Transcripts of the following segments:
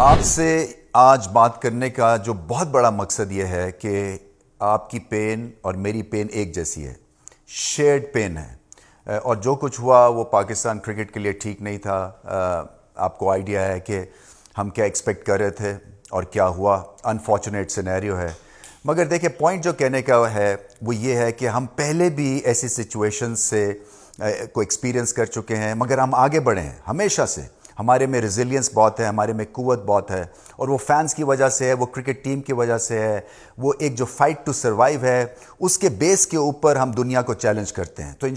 आपसे आज बात करने का जो बहुत बड़ा मकसद ये है कि आपकी पेन और मेरी पेन एक जैसी है शेयर्ड पेन है। और जो कुछ हुआ वो पाकिस्तान क्रिकेट के लिए ठीक नहीं था। आपको आइडिया है कि हम क्या एक्सपेक्ट कर रहे थे और क्या हुआ। अनफॉर्चुनेट सिनेरियो है। मगर देखिए पॉइंट जो कहने का है, वो ये है कि हम पहले भी ऐसी सिचुएशन से को एक्सपीरियंस कर चुके हैं, मगर हम आगे बढ़े हैं, हमेशा से। हमारे में रिजिलियंस बहुत है, हमारे में कुत बहुत है और वो फैंस की वजह से है, वो क्रिकेट टीम की वजह से है, वो एक जो फाइट टू सर्वाइव है, उसके बेस के ऊपर हम दुनिया को चैलेंज करते हैं। तो इन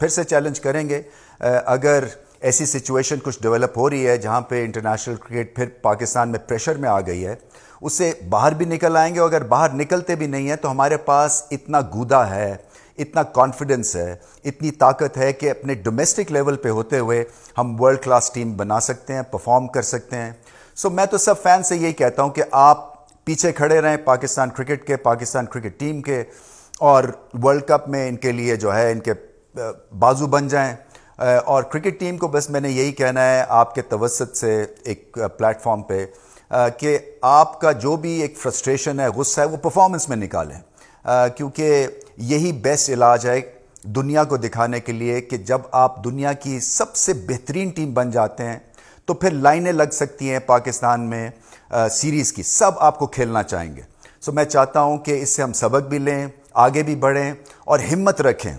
फिर से चैलेंज करेंगे। अगर ऐसी सिचुएशन कुछ डेवलप हो रही है जहाँ पे इंटरनेशनल क्रिकेट फिर पाकिस्तान में प्रेशर में आ गई है उससे बाहर भी निकल आएँगे और अगर बाहर निकलते भी नहीं है तो हमारे पास इतना गूदा है इतना कॉन्फिडेंस है इतनी ताकत है कि अपने डोमेस्टिक लेवल पे होते हुए हम वर्ल्ड क्लास टीम बना सकते हैं परफॉर्म कर सकते हैं। सो so, मैं तो सब फ़ैन से यही कहता हूँ कि आप पीछे खड़े रहें पाकिस्तान क्रिकेट के पाकिस्तान क्रिकेट टीम के और वर्ल्ड कप में इनके लिए जो है इनके बाजू बन जाएँ। और क्रिकेट टीम को बस मैंने यही कहना है आपके तवसत से एक प्लेटफॉर्म पे कि आपका जो भी एक फ्रस्ट्रेशन है गुस्सा है वो परफॉर्मेंस में निकालें। क्योंकि यही बेस्ट इलाज है दुनिया को दिखाने के लिए कि जब आप दुनिया की सबसे बेहतरीन टीम बन जाते हैं तो फिर लाइनें लग सकती हैं पाकिस्तान में सीरीज़ की। सब आपको खेलना चाहेंगे। सो मैं चाहता हूँ कि इससे हम सबक भी लें, आगे भी बढ़ें और हिम्मत रखें।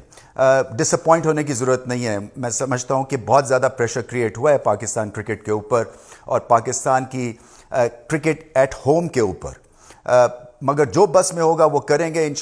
डिसअपॉइंट होने की ज़रूरत नहीं है। मैं समझता हूँ कि बहुत ज़्यादा प्रेशर क्रिएट हुआ है पाकिस्तान क्रिकेट के ऊपर और पाकिस्तान की क्रिकेट एट होम के ऊपर। मगर जो बस में होगा वो करेंगे इन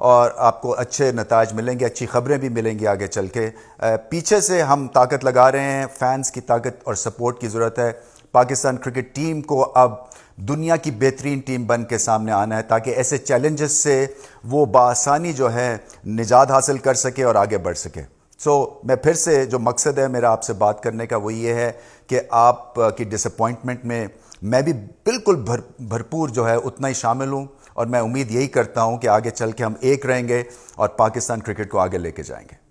और आपको अच्छे नतज मिलेंगे, अच्छी खबरें भी मिलेंगी आगे चल के। पीछे से हम ताकत लगा रहे हैं, फैंस की ताकत और सपोर्ट की ज़रूरत है। पाकिस्तान क्रिकेट टीम को अब दुनिया की बेहतरीन टीम बन के सामने आना है ताकि ऐसे चैलेंजेस से वो बासानी जो है निजात हासिल कर सके और आगे बढ़ सके। सो so, मैं फिर से जो मकसद है मेरा आपसे बात करने का वो ये है कि आप की डिसअपॉइंटमेंट में मैं भी बिल्कुल भर भरपूर जो है उतना ही शामिल हूँ और मैं उम्मीद यही करता हूँ कि आगे चल के हम एक रहेंगे और पाकिस्तान क्रिकेट को आगे लेके जाएँगे।